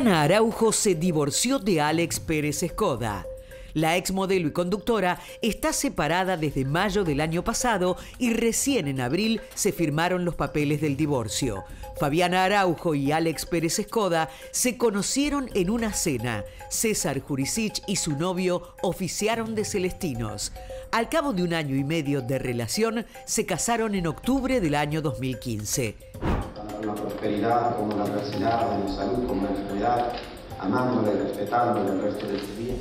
Fabiana Araujo se divorció de Alex Pérez Escoda. La exmodelo y conductora está separada desde mayo del año pasado y recién en abril se firmaron los papeles del divorcio. Fabiana Araujo y Alex Pérez Escoda se conocieron en una cena. César Jurisic y su novio oficiaron de celestinos. Al cabo de un año y medio de relación, se casaron en octubre del año 2015. La prosperidad como la adversidad, la salud como la enfermedad, amándole, respetándole el resto de tus días.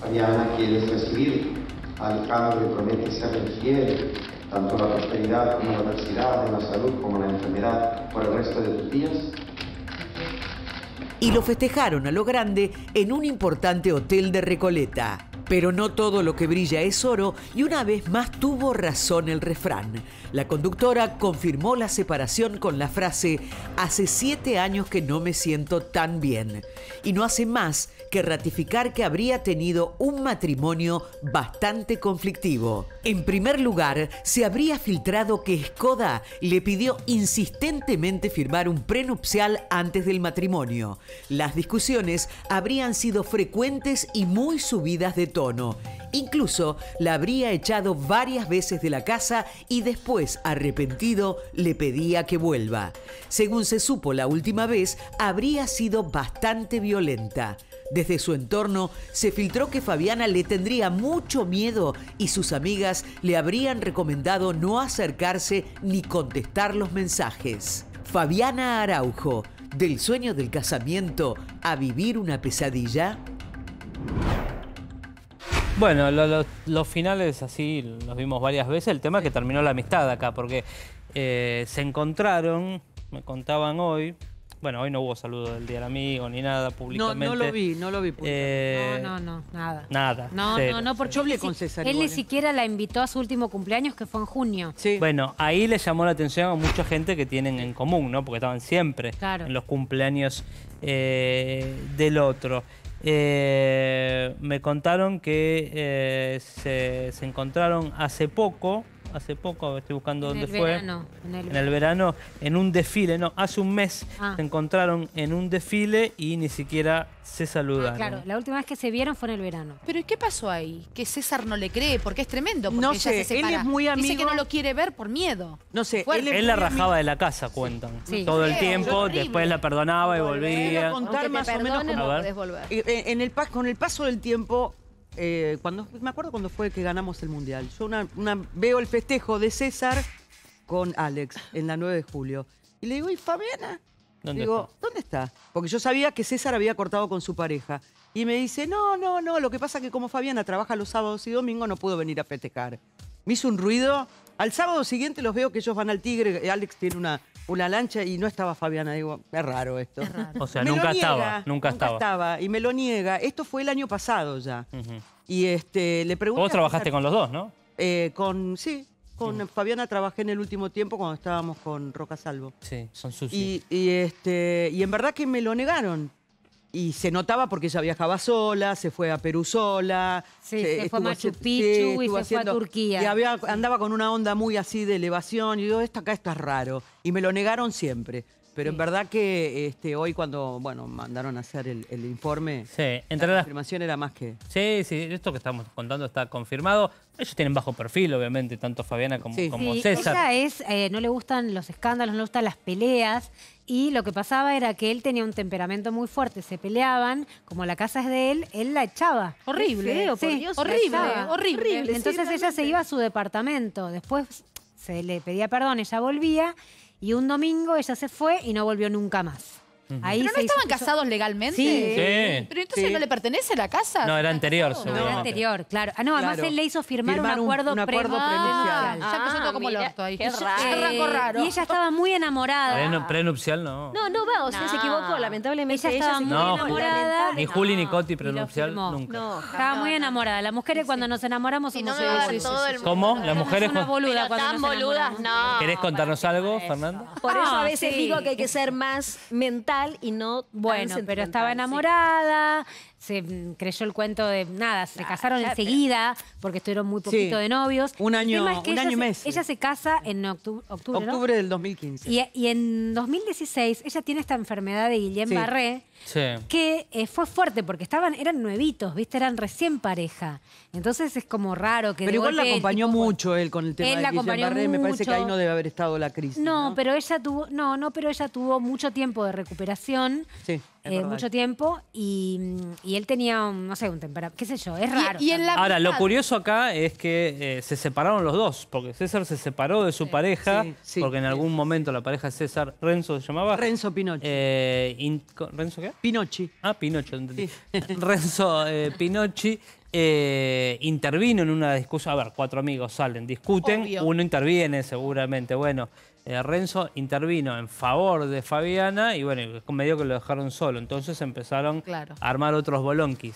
Fabiana, ¿quieres recibir al Alejandro y promete ser fiel, tanto la prosperidad como la adversidad, la salud como la enfermedad, por el resto de tus días? Y lo festejaron a lo grande en un importante hotel de Recoleta. Pero no todo lo que brilla es oro y una vez más tuvo razón el refrán. La conductora confirmó la separación con la frase, hace siete años que no me siento tan bien. Y no hace más que ratificar que habría tenido un matrimonio bastante conflictivo. En primer lugar, se habría filtrado que Skoda le pidió insistentemente firmar un prenupcial antes del matrimonio. Las discusiones habrían sido frecuentes y muy subidas de tono. Incluso la habría echado varias veces de la casa y después, arrepentido, le pedía que vuelva. Según se supo la última vez, habría sido bastante violenta. Desde su entorno se filtró que Fabiana le tendría mucho miedo y sus amigas le habrían recomendado no acercarse ni contestar los mensajes. Fabiana Araujo, del sueño del casamiento a vivir una pesadilla. Bueno, lo- lo- los finales así los vimos varias veces. El tema es que terminó la amistad acá, porque eh, se encontraron, me contaban hoy. Bueno, hoy no hubo saludo del Día del Amigo ni nada No, públicamente. no lo vi, no lo vi. Eh, No, no, no, nada. Nada. No, cero, no, no, porque Yo hablé él, ni con si- César él ni ¿eh? siquiera la invitó a su último cumpleaños, que fue en junio. Sí. Bueno, ahí le llamó la atención a mucha gente que tienen en común, ¿no? Porque estaban siempre Claro. en los cumpleaños eh, del otro. Eh, me contaron que eh, se, se encontraron hace poco, hace poco, estoy buscando En dónde el fue. verano, en el En el verano, en un desfile, no, hace un mes Ah. se encontraron en un desfile y ni siquiera se Ah, saludaron. claro, la última vez que se vieron fue en el verano. Pero ¿y qué pasó ahí? Que César no le cree, porque es tremendo. Porque No ella sé, se él separa. es muy Dice que amigo- no lo quiere ver por miedo. No sé, Fuerte. él Él la amigo- rajaba de la casa, cuentan. Sí. Todo el tiempo, después la perdonaba y Voy a volvía. contar más o menos no A ver. podés volver. Eh, En el, con el paso del tiempo, eh, cuando me acuerdo cuando fue que ganamos el Mundial. Yo una, una- veo el festejo de César con Alex en la 9 de julio. Y le digo, ¿y Fabiana? ¿Dónde digo, está? ¿dónde está? Porque yo sabía que César había cortado con su pareja. Y me dice, no, no, no, lo que pasa es que como Fabiana trabaja los sábados y domingos, no pudo venir a festejar. Me hizo un ruido. Al sábado siguiente los veo que ellos van al Tigre, Alex tiene una, una lancha y no estaba Fabiana. Digo, es raro esto. O sea, Me nunca niega, estaba, nunca estaba. y me lo niega. Esto fue el año pasado ya. Y este, le pregunté... Vos trabajaste con los dos, ¿no? eh, con Sí, con Fabiana trabajé en el último tiempo cuando estábamos con Roca Salvo. Sí, son sucios. Y, y, este, y en verdad que me lo negaron. Y se notaba porque ella viajaba sola, se fue a Perú sola. Sí, se fue a Machu Picchu y se fue a Turquía. Y había- andaba con una onda muy así de elevación. Y yo, esto acá esto es raro. Y me lo negaron siempre. Pero en verdad que este, hoy cuando bueno mandaron a hacer el, el informe, Sí, entre la las confirmación era más que... Sí, sí, esto que estamos contando está confirmado. Ellos tienen bajo perfil, obviamente, tanto Fabiana como, Sí. como Sí, César. ella es, eh, no le gustan los escándalos, no le gustan las peleas. Y lo que pasaba era que él tenía un temperamento muy fuerte, se peleaban, como la casa es de él, él la echaba. Horrible. Qué feo, por Sí, Dios, la horrible, horrible. sí, Entonces ella se iba a su departamento, después se le pedía perdón, ella volvía y un domingo ella se fue y no volvió nunca más. Ahí ¿Pero no se hizo- estaban casados legalmente? Sí. Sí. ¿Pero entonces Sí. no le pertenece la casa? No, era anterior, No, seguro. era anterior, claro. Ah, no, además Claro. él le hizo firmar, Firmar un un- acuerdo, un acuerdo prenupcial. prenupcial. Ya empezó todo como el orto ahí. qué Ya raro. arrancó raro. Y ella estaba muy enamorada. Prenu- prenupcial no. No, no va, o sea, se No. equivocó, lamentablemente. Ella estaba se muy No. equivocó, enamorada. Ni Juli ni Coti prenupcial firmó. nunca. No, Estaba muy enamorada. Las mujeres cuando nos enamoramos Si somos no me va a dar iguales. todo el mundo. ¿Cómo? No, Las no, mujeres Pero cuando tan nos boludas, enamoramos. no. ¿Querés contarnos algo, Fernanda? Por eso Ah, a veces sí. digo que hay que ser más mental y no tan Bueno, pero estaba sí. Se mm, creyó el cuento de nada, se Ah, casaron ya, enseguida porque estuvieron muy poquito Sí. de novios. Un año- es que un año y se- meses. Ella se casa en octu- octubre, ¿no? Octubre del 2015. Y, y en 2016 ella tiene esta enfermedad de Guillain Sí. Barré Sí. que eh, fue fuerte porque estaban eran nuevitos, ¿viste? Eran recién pareja. Entonces es como raro que Pero igual la acompañó tipo- mucho él con el tema Él de la acompañó Barré. Me parece que ahí no debe haber estado la crisis. No, No, pero ella tuvo, no, no, pero ella tuvo mucho tiempo de recuperación, Sí, eh, mucho tiempo, y, y él tenía, un, no sé, un temperamento, qué sé yo, es raro. Y, y en la Ahora, lo curioso acá es que eh, se separaron los dos, porque César se separó de su pareja, Sí, sí, porque en sí. algún momento la pareja de César, Renzo se llamaba. Renzo Pinocchi. Eh, in- ¿Renzo qué? Pinocchi. Ah, Pinocho, entendí. Renzo eh, Pinocchi eh, intervino en una discusión. A ver, cuatro amigos salen, discuten, Obvio. uno interviene seguramente. Bueno, eh, Renzo intervino en favor de Fabiana y bueno, medio que lo dejaron solo. Entonces empezaron Claro. a armar otros bolonquis.